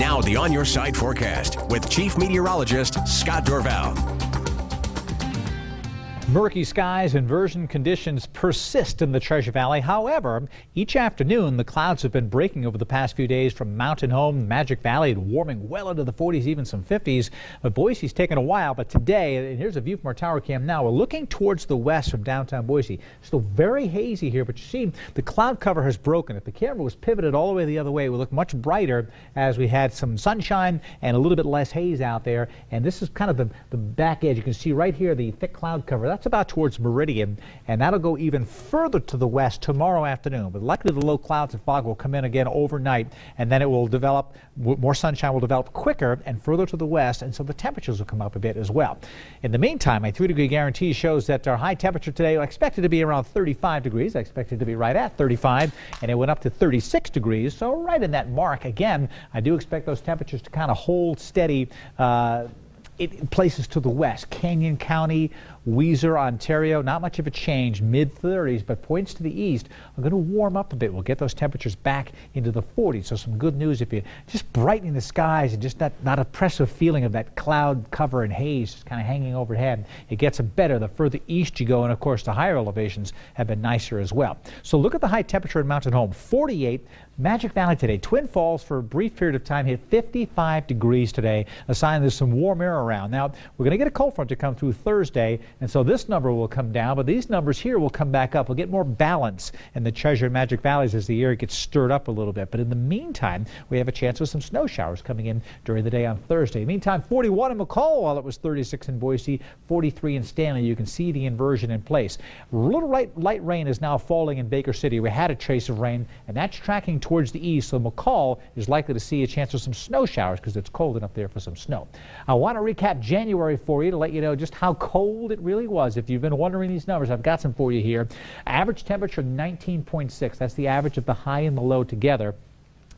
Now, the On Your Side forecast with Chief Meteorologist Scott Dorval. Murky skies and inversion conditions persist in the Treasure Valley. However, each afternoon the clouds have been breaking over the past few days from Mountain Home, Magic Valley, and warming well into the 40s, even some 50s. But Boise's taken a while. But today, and here's a view from our tower cam now, we're looking towards the west from downtown Boise. Still very hazy here, but you see the cloud cover has broken. If the camera was pivoted all the way the other way, it would look much brighter as we had some sunshine and a little bit less haze out there. And this is kind of the, the back edge. You can see right here the thick cloud cover. That's about towards Meridian, and that'll go even further to the west tomorrow afternoon. But likely the low clouds and fog will come in again overnight, and then it will develop, more sunshine will develop quicker and further to the west, and so the temperatures will come up a bit as well. In the meantime, my three degree guarantee shows that our high temperature today I expected to be around 35 degrees. I expected to be right at 35, and it went up to 36 degrees, so right in that mark. Again, I do expect those temperatures to kind of hold steady. Uh, it, places to the west, Canyon County, Weiser, Ontario, not much of a change, mid 30s, but points to the east are going to warm up a bit. We'll get those temperatures back into the 40s. So some good news if you just brightening the skies and just that not oppressive feeling of that cloud cover and haze just kind of hanging overhead. It gets better the further east you go, and of course the higher elevations have been nicer as well. So look at the high temperature in Mountain Home, 48. Magic Valley today, Twin Falls for a brief period of time hit 55 degrees today, a sign there's some warm air around. Now we're going to get a cold front to come through Thursday, and so this number will come down, but these numbers here will come back up. We'll get more balance in the Treasure and Magic Valleys as the air gets stirred up a little bit. But in the meantime, we have a chance of some snow showers coming in during the day on Thursday. Meantime, 41 in McCall while it was 36 in Boise, 43 in Stanley. You can see the inversion in place. A little light, light rain is now falling in Baker City. We had a trace of rain, and that's tracking towards the east. So McCall is likely to see a chance of some snow showers because it's cold enough there for some snow. I want to recap January for you to let you know just how cold it really was. If you've been wondering these numbers, I've got some for you here. Average temperature 19.6. That's the average of the high and the low together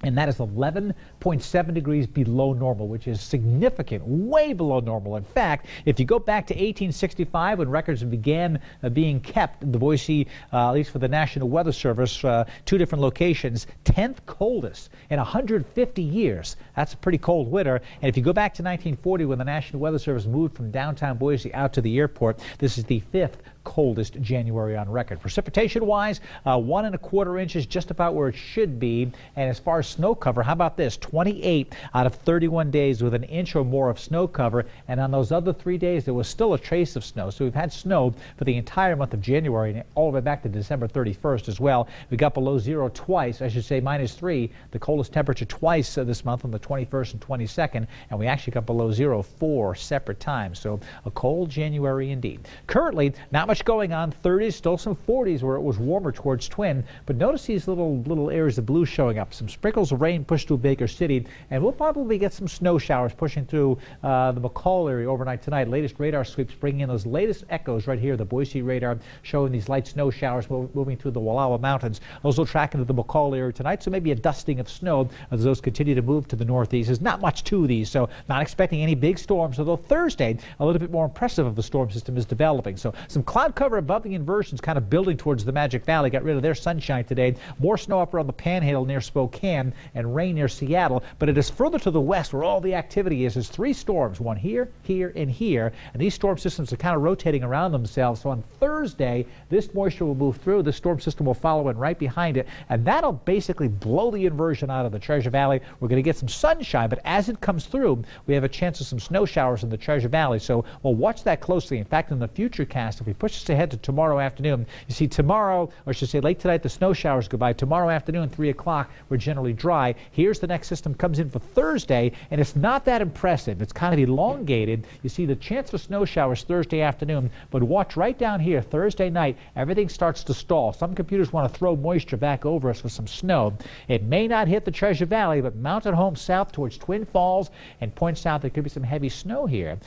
and that is 11.7 degrees below normal, which is significant, way below normal. In fact, if you go back to 1865 when records began uh, being kept the Boise, uh, at least for the National Weather Service, uh, two different locations, 10th coldest in 150 years. That's a pretty cold winter. And if you go back to 1940 when the National Weather Service moved from downtown Boise out to the airport, this is the fifth coldest January on record. Precipitation wise, uh, one and a quarter inches, just about where it should be. And as far as snow cover, how about this? 28 out of 31 days with an inch or more of snow cover. And on those other three days, there was still a trace of snow. So we've had snow for the entire month of January and all the way back to December 31st as well. We got below zero twice, I should say minus three, the coldest temperature twice uh, this month on the 21st and 22nd. And we actually got below zero four separate times. So a cold January indeed. Currently, not much going on. 30s, still some 40s where it was warmer towards Twin. But notice these little little areas of blue showing up. Some sprinkles of rain pushed through Baker City, and we'll probably get some snow showers pushing through uh, the McCall area overnight tonight. Latest radar sweeps bringing in those latest echoes right here. The Boise radar showing these light snow showers moving through the Wallowa Mountains. Also tracking to the McCall area tonight, so maybe a dusting of snow as those continue to move to the northeast. There's not much to these, so not expecting any big storms. Although Thursday, a little bit more impressive of a storm system is developing. So some cloud cloud cover above the inversions kind of building towards the Magic Valley. Got rid of their sunshine today. More snow up around the Panhandle near Spokane and rain near Seattle. But it is further to the west where all the activity is. There's three storms, one here, here, and here. And these storm systems are kind of rotating around themselves. So on Thursday, this moisture will move through. The storm system will follow in right behind it. And that'll basically blow the inversion out of the Treasure Valley. We're going to get some sunshine. But as it comes through, we have a chance of some snow showers in the Treasure Valley. So we'll watch that closely. In fact, in the future cast, if we push this ahead to tomorrow afternoon. You see, tomorrow, or should say late tonight, the snow showers go by. Tomorrow afternoon, 3 o'clock, we're generally dry. Here's the next system comes in for Thursday, and it's not that impressive. It's kind of elongated. You see the chance for snow showers Thursday afternoon, but watch right down here, Thursday night, everything starts to stall. Some computers want to throw moisture back over us with some snow. It may not hit the Treasure Valley, but Mountain Home south towards Twin Falls and point south, there could be some heavy snow here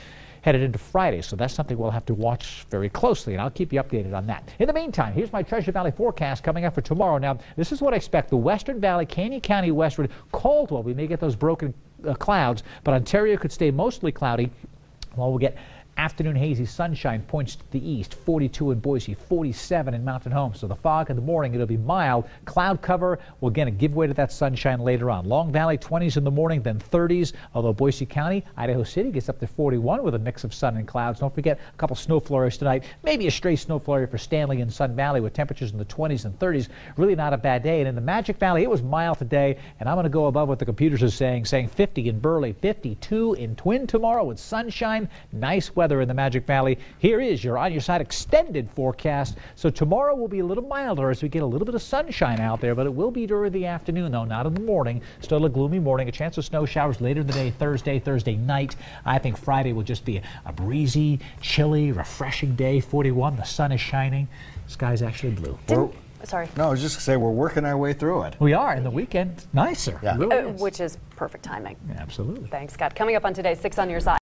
headed into Friday. So that's something we'll have to watch very closely, and I'll keep you updated on that. In the meantime, here's my Treasure Valley forecast coming up for tomorrow. Now, this is what I expect. The Western Valley, Canyon County westward, Caldwell, we may get those broken uh, clouds, but Ontario could stay mostly cloudy while we'll get Afternoon hazy sunshine points to the east, 42 in Boise, 47 in Mountain Home. So the fog in the morning, it'll be mild. Cloud cover will again give way to that sunshine later on. Long Valley 20s in the morning, then 30s. Although Boise County, Idaho City gets up to 41 with a mix of sun and clouds. Don't forget a couple snow flurries tonight. Maybe a stray snow flurry for Stanley and Sun Valley with temperatures in the 20s and 30s. Really not a bad day. And in the Magic Valley, it was mild today. And I'm going to go above what the computers are saying, saying 50 in Burley, 52 in Twin tomorrow with sunshine. Nice weather in the Magic Valley. Here is your on your side extended forecast. So tomorrow will be a little milder as we get a little bit of sunshine out there, but it will be during the afternoon, though, not in the morning. Still a gloomy morning. A chance of snow showers later in the day, Thursday, Thursday night. I think Friday will just be a, a breezy, chilly, refreshing day. 41. The sun is shining. Sky's actually blue. We're- Sorry. No, I was just gonna say, we're working our way through it. We are in the weekend. Nicer. Yeah. Really Uh, is. which is perfect timing. Absolutely. Thanks, Scott. Coming up on today's Six on Your Side.